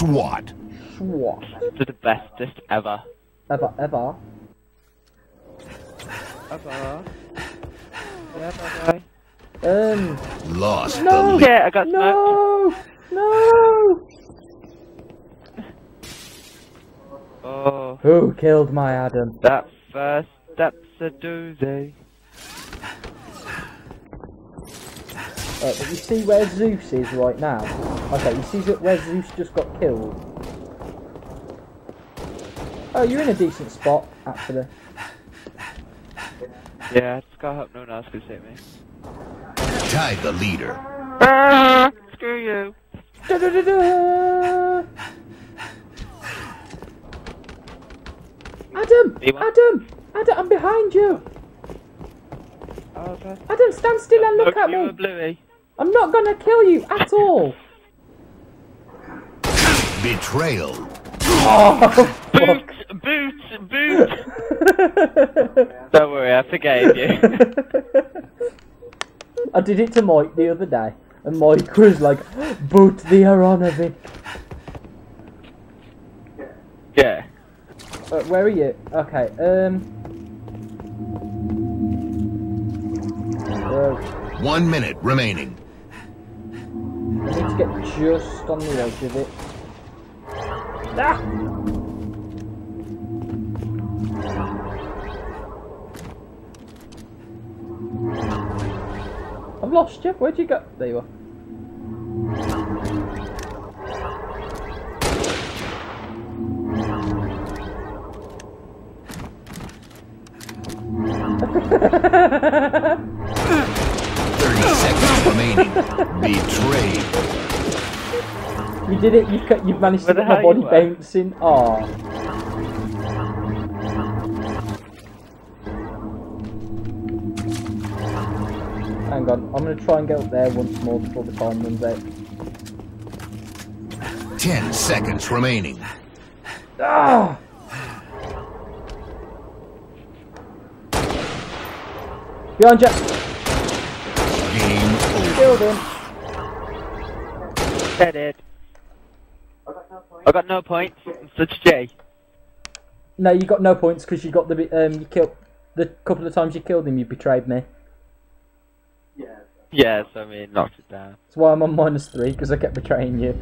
SWAT. SWAT. To the bestest ever. Ever, ever. Ever. Yeah, bye Um, Lost No! the lead. Yeah, I got smoked. no! No! Oh, Who killed my Adam? that first step's a doozy. Uh, but you see where Zeus is right now? Okay, you see where Zeus just got killed? Oh, you're in a decent spot, actually. Yeah, I just gotta hope no one else can save me. Tied the leader. Ah, screw you. Da-da-da-da! Adam! Adam! Adam, I'm behind you! Oh, okay. Adam, stand still and look Look, at you me! were bluey. I'm not gonna kill you at all! Betrayal. Oh, Boots, boots, boots. Don't worry, I forgave you. I did it to Mike the other day, and Mike was like, Boot the Aronovic. yeah. Uh, where are you? Okay, um. Uh, One minute remaining. I need to get just on the edge of it. Ah! I've lost you. Where'd you go? There you are. Thirty seconds remaining. Betrayed. You did it. You cut. You've managed to Where get my body bouncing. Oh. Hang on. I'm gonna try and get up there once more before the time runs out. Ten seconds remaining. Ah! Behind you. Game over. Killed him. Dead it. I got no points. I'm such a J. No, you got no points because you got the um you killed the couple of times you killed him. You betrayed me. Yes, Yes, I mean, knocked it down. That's why I'm on minus three because I kept betraying you.